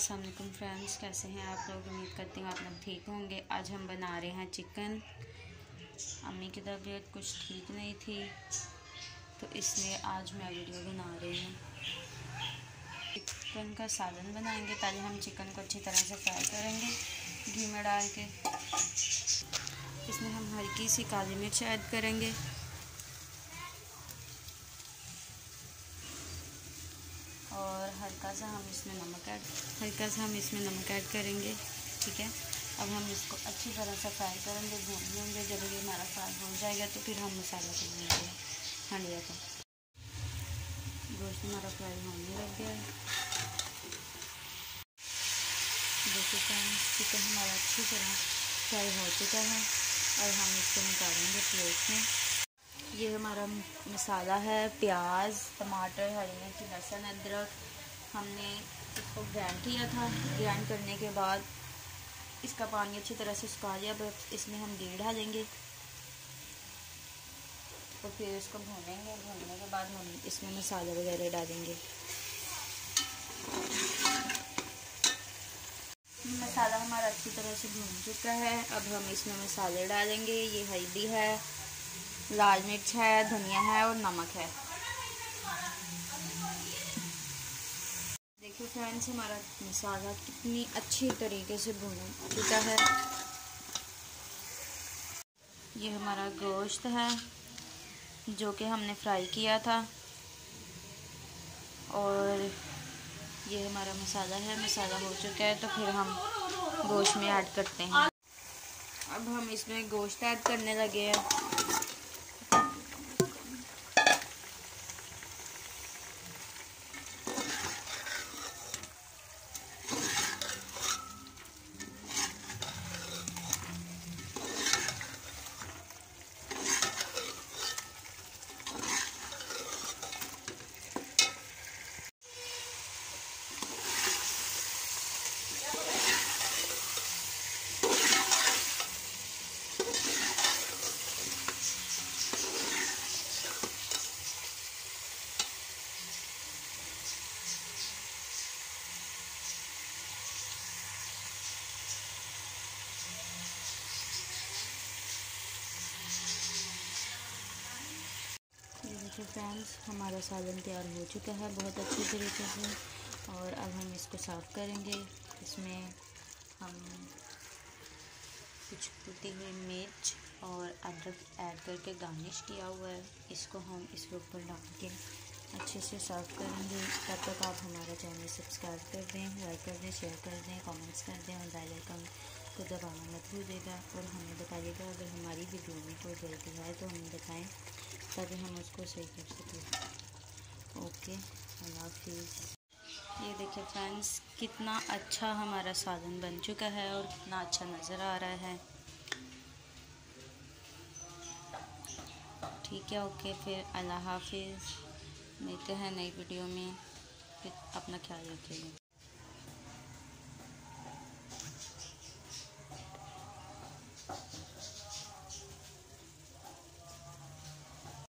वालेकुम फ्रेंड्स कैसे हैं आप लोग? उम्मीद करती हूँ आप लोग ठीक होंगे। आज हम बना रहे हैं चिकन अम्मी की तबीयत कुछ ठीक नहीं थी तो इसलिए आज मैं वीडियो बना रही हूँ। चिकन का सालन बनाएँगे पहले हम चिकन को अच्छी तरह से फ्राई करेंगे, घी में डाल के। इसमें हम हल्की सी काली मिर्च ऐड करेंगे। और हल्का सा हम इसमें नमक ऐड, हल्का सा हम इसमें नमक ऐड करेंगे, ठीक है? अब हम इसको अच्छी तरह से फ्राई करेंगे, भून लेंगे, जब ये हमारा फ्राई हो जाएगा तो फिर हम मसाला डालेंगे हंडिया का। गोश्त हमारा फ्राई होने लग गया देखिए चिकन हमारा अच्छी तरह फ्राई हो चुका है और हम इसको निकालेंगे प्लेट में। ये हमारा मसाला है, प्याज, टमाटर, हरी मिर्च, लहसुन, अदरक। हमने इसको ग्राइंड किया था। ग्राइंड करने के बाद इसका पानी अच्छी तरह से सुखा लिया। बस इसमें हम घी डालेंगे तो फिर इसको भूनेंगे। भूनने के बाद हम इसमें मसाले वगैरह डालेंगे। मसाला हमारा अच्छी तरह से भून चुका है। अब हम इसमें मसाले डालेंगे। ये हल्दी है। लाल मिर्च है, धनिया है और नमक है। देखिए फ्रेंड्स हमारा मसाला कितनी अच्छी तरीके से भुन चुका है। ये हमारा गोश्त है, जो कि हमने फ्राई किया था। और ये हमारा मसाला है, मसाला हो चुका है तो फिर हम गोश्त में ऐड करते हैं। अब हम इसमें गोश्त ऐड करने लगे हैं। देखिए फ्रेंड्स हमारा सालन तैयार हो चुका है, बहुत अच्छे तरीके से। और अब हम इसको साफ़ करेंगे। इसमें हम कुछ कुटी हुई मिर्च और अदरक ऐड करके गार्निश किया हुआ है। इसको हम इसके ऊपर डाल के अच्छे से सर्व करेंगे। तब तक आप हमारा चैनल सब्सक्राइब कर दें लाइक कर दें शेयर कर दें कमेंट्स कर दें और बेल आइकन को दबाना मत भूलिएगा। और हमें बताइएगा, अगर हमारी वीडियो में कोई गलती है तो हमें बताएँ। ताकि हम उसको सही कर सकें। ओके अल्लाह हाफिज़ ये देखिए फ्रेंड्स कितना अच्छा हमारा साधन बन चुका है और कितना अच्छा नज़र आ रहा है। ठीक है, ओके, फिर अल्लाह हाफिज़। मिलते हैं नई वीडियो में। फिर अपना ख्याल रखिएगा।